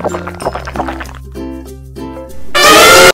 you